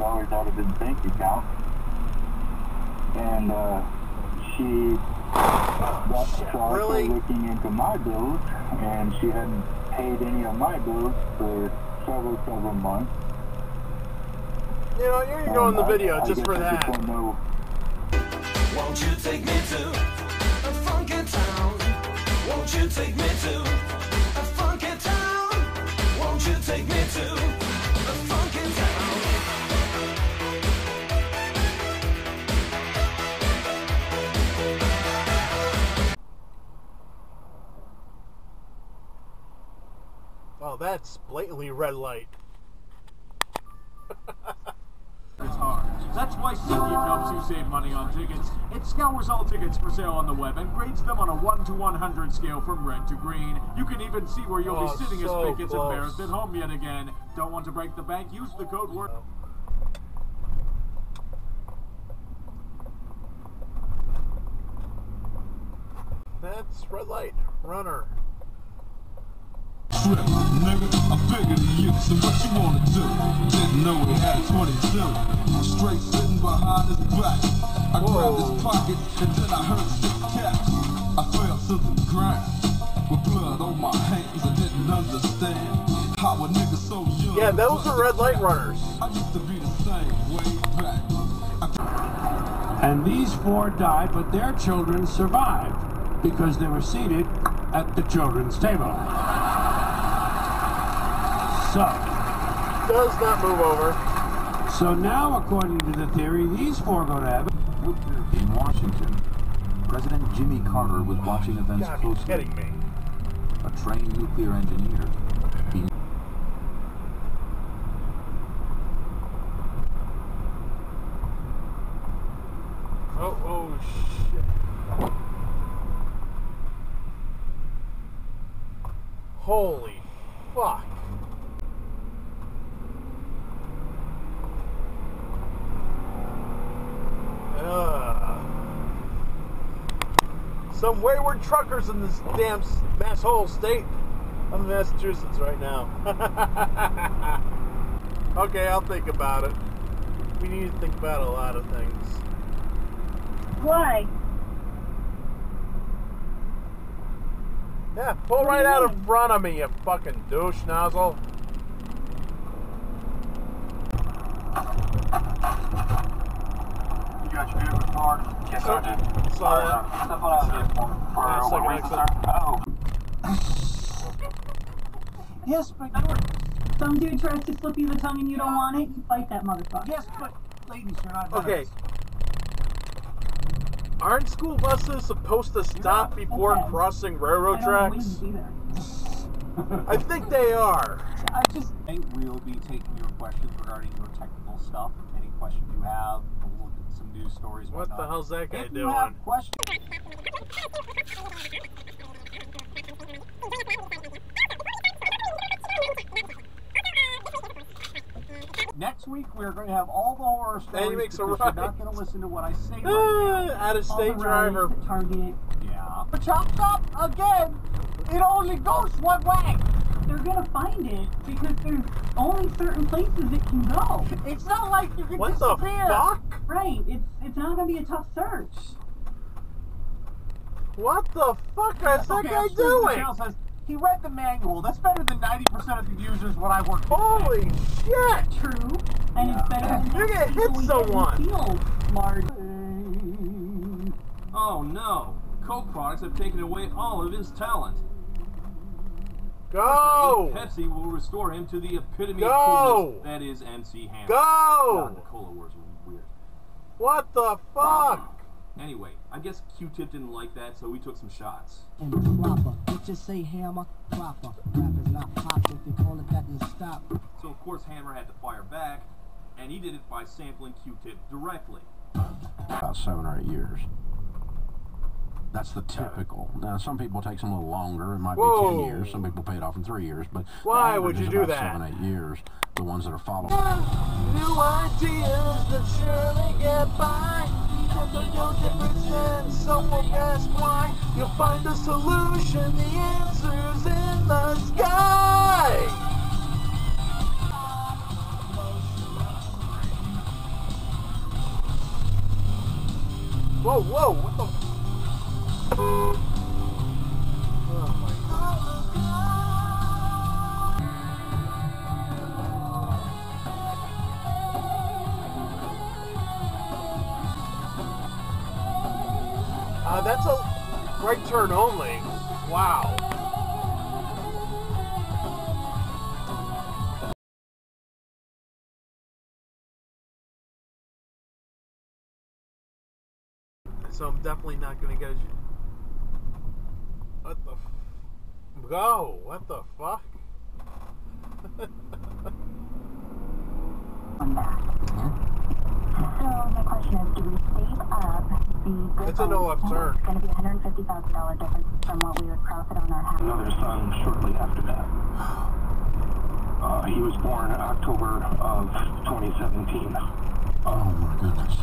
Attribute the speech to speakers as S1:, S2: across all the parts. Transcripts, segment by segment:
S1: $1,000 out of his bank account. And uh, she got started
S2: Really?
S1: looking into my bills, and she hadn't paid any of my bills for several, several months.
S2: You know, you're gonna go in the video
S1: I
S2: just
S1: guess
S2: for that.
S1: Just wanna
S3: Won't you take me to
S2: blatantly red light.
S4: It's hard. That's why SeatGeek helps you save money on tickets. It scours all tickets for sale on the web and grades them on a 1 to 100 scale from red to green. You can even see where you'll
S2: Oh,
S4: be sitting
S2: so
S4: as Pink gets
S2: close.
S4: embarrassed at home yet again. Don't want to break the bank? Use the code word.
S2: That's red light. Runner.
S5: Trip, nigga, I'm bigger than you, so what you wanna do? Didn't know he had a 22. Straight sitting behind his back. I grabbed his pocket and then I heard six caps. I fell to the ground with blood on my hands. I didn't understand how a nigga so young.
S2: Yeah, those are red light runners.
S5: I used to be the same way back.
S6: And these four died, but their children survived because they were seated at the children's table. So,
S2: Does not move over.
S6: so now, according to the theory, these four go to heaven.
S7: In Washington, President Jimmy Carter was watching events
S2: Gotta be
S7: closely.
S2: kidding me.
S7: A trained nuclear engineer. He
S2: Oh, oh, shit. Holy fuck. Some wayward truckers in this damn mass hole state. I'm in Massachusetts right now. okay, I'll think about it. We need to think about a lot of things.
S8: Why?
S2: Yeah, pull right out in front of me, you fucking douche nozzle.
S1: You got your vehicle card? Yes, I did.
S2: saw
S1: uh, Step on out of there for, for
S2: Yeah,
S1: what reason, sir? Oh.
S9: Yes, but
S8: Some dude tries to slip you the tongue and you don't want it, you fight that motherfucker.
S9: yes, but ladies, you're not.
S2: Okay. Aren't school buses supposed to stop before
S8: Okay.
S2: crossing railroad
S8: don't know when
S2: tracks?
S8: to be there.
S2: I think they are.
S9: I just. We'll be taking your questions regarding your technical stuff. Any questions you have, we'll look at some news stories.
S2: What the hell's that guy
S9: If you have questions. Next week we're going to have all the horror stories.
S2: And he makes a right.
S9: You're not going to listen to what I say
S2: Ah,
S9: right
S2: out of state driver.
S8: Target.
S9: Yeah. Chopped up again. It only goes one way.
S8: They're gonna find it because there's only certain places it can go.
S9: It's not like you can
S2: What the
S9: disappear.
S2: fuck?
S8: Right. It's it's not gonna be a tough search.
S2: What the fuck is that guy doing?
S9: Says he read the manual. That's better than 90% of the users when I work.
S2: Holy shit!
S8: True. And it's better than
S2: You're gonna hit
S8: people we get in
S2: someone.
S8: Field large.
S4: Oh no! Coke products have taken away all of his talent.
S2: Go!
S4: Pepsi will restore him to the epitome
S2: Go!
S4: of coolness. That is MC Hammer. God, the
S2: Go!
S4: cola wars were weird.
S2: What the fuck?
S4: Anyway, I guess Q-Tip didn't like that, so we took some shots.
S10: and proper. Don't just say hammer, proper. Rap is not pop if you call it that then stop.
S4: So of course Hammer had to fire back, and he did it by sampling Q-Tip directly.
S6: About seven or eight years. That's the typical. Now, some people take some a little longer. It might be ten years. Some people pay it off in three years. But
S2: Why would you do that?
S6: Seven, eight years. The ones that are following.
S3: New ideas that surely get by. From the young difference, someone ask why. You'll find the solution, the answers in the sky.
S2: Uh, that's a right turn only. Wow. So I'm definitely not gonna get. What the? F- Go! What the fuck?
S11: So the question is, do we the
S2: It's a no left turn.
S11: It's going to be $150,000 difference from what we would profit on our house.
S6: Another son shortly after that. Uh, he was born October of 2017. Oh my goodness.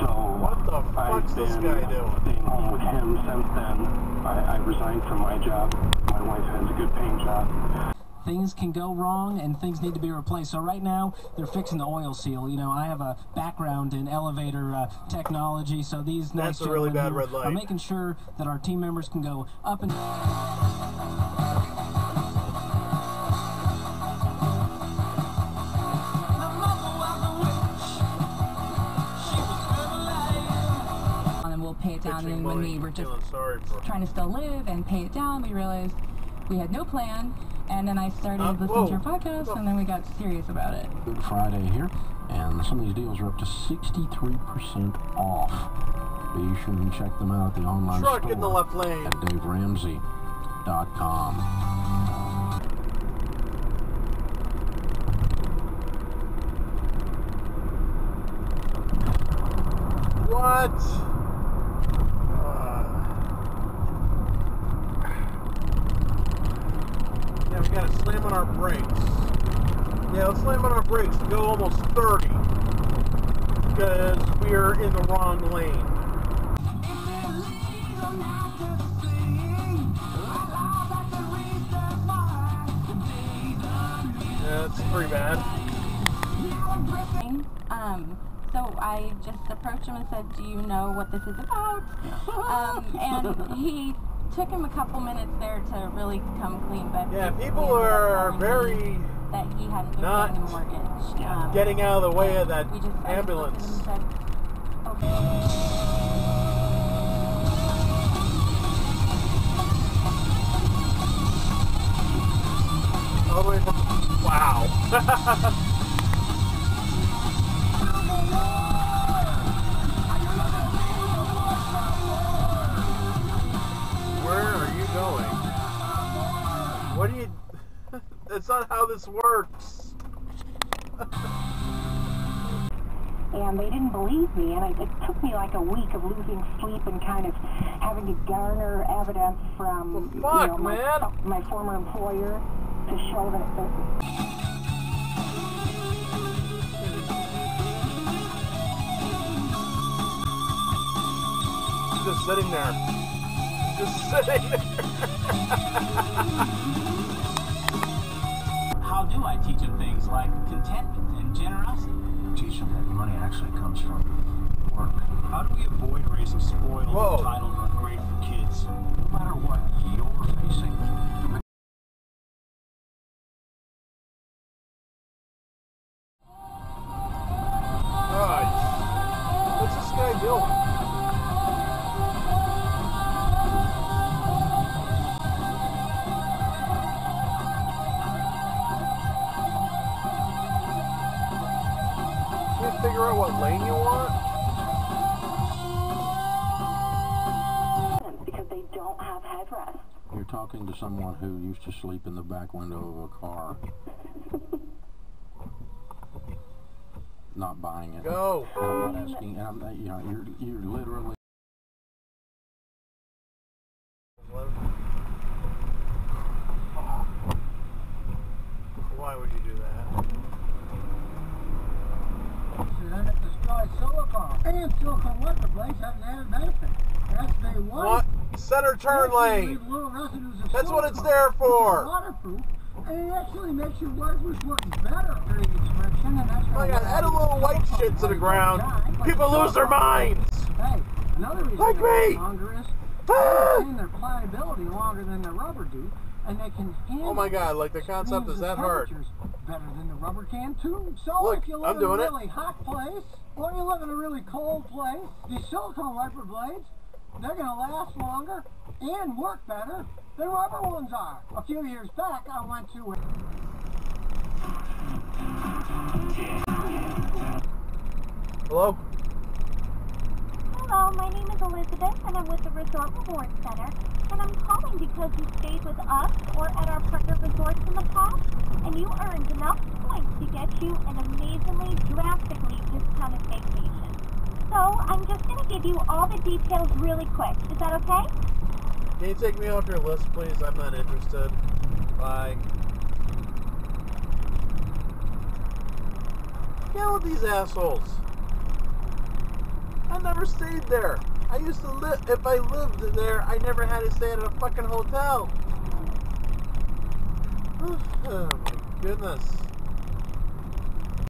S6: So
S2: What the
S6: I've
S2: fuck's this
S6: been
S2: guy doing?
S6: staying home with him since then. I, I resigned from my job. My wife has a good paying job.
S10: Things can go wrong and things need to be replaced. So right now they're fixing the oil seal. You know, I have a background in elevator uh, technology, so these nice
S2: That's a really bad
S10: here
S2: red
S10: are
S2: light.
S10: making sure that our team members can go up and.
S12: and we'll pay it down.
S2: Pitching
S12: And when we were just
S2: feeling sorry for.
S12: trying to still live and pay it down, we realized we had no plan. And then I started
S2: Uh,
S12: listening
S2: whoa.
S12: to your podcast, and then we got serious about it.
S6: Good Friday here, and some of these deals are up to 63% off. Be sure and check them out at the online
S2: Truck
S6: store
S2: in the left lane.
S6: at daveramsey.com.
S2: What? Uh, yeah, we gotta slam on our brakes. Yeah, let's slam on our brakes and go almost 30. Because we're in the wrong lane. Yeah, that's pretty bad.
S12: Um, so I just approached him and said, "Do you know what this is about?" Um, and he took him a couple minutes there to really come clean, but
S2: Yeah, people are very
S12: that he hadn't been
S2: not
S12: the mortgage. Um,
S2: getting out of the way of that
S12: we just I just looked at
S2: ambulance.
S12: said, "Okay."
S2: All the way from. Wow. not how this works.
S11: And they didn't believe me, and I, it took me like a week of losing sleep and kind of having to garner evidence from
S2: Well, fuck,
S11: you know, my, my former employer to show that, that
S2: Just sitting there. Just sitting there.
S9: How do I teach them things like contentment and generosity?
S7: Teach them that money actually comes from work.
S9: How do we avoid raising spoiled,
S2: Whoa.
S9: entitled, ungrateful kids?
S7: No matter what you're facing,
S6: talking to someone who used to sleep in the back window of a car. Not buying it.
S2: Go.
S6: I'm not asking. I'm, not- you know, you're you're literally.
S2: Why would you do that?
S13: Then it destroys silicone. And silicone water place has an added benefit. That's day one.
S2: What? Center turn lane.
S13: Little residues of
S2: That's what it's there for.
S13: And it actually makes your wipers work better during inspection. And that's
S2: Oh my god, add a little white shit to the ground. People lose their minds.
S13: Hey, Another reason
S2: Like me!
S13: longer is retain their pliability longer than the rubber do, and they can handle
S2: Oh my god, like the concept is that hard.
S13: better than the rubber can too. So
S2: Look,
S13: if you live
S2: I'm
S13: in a
S2: doing it.
S13: really hot place or you live in a really cold place, these silicone wiper blades, they're going to last longer and work better than rubber ones are. A few years back, I went to a
S2: Hello?
S14: Hello, my name is Elizabeth, and I'm with the Resort Rewards Center. And I'm calling because you stayed with us or at our partner resorts in the past, and you earned enough points to get you an amazingly, drastically discounted vacation. So I'm just going to give you all the details really quick. Is that okay?
S2: Can you take me off your list, please? I'm not interested. Bye. Get with these assholes. I never stayed there. I used to live. If I lived there, I never had to stay at a fucking hotel. Oh my goodness.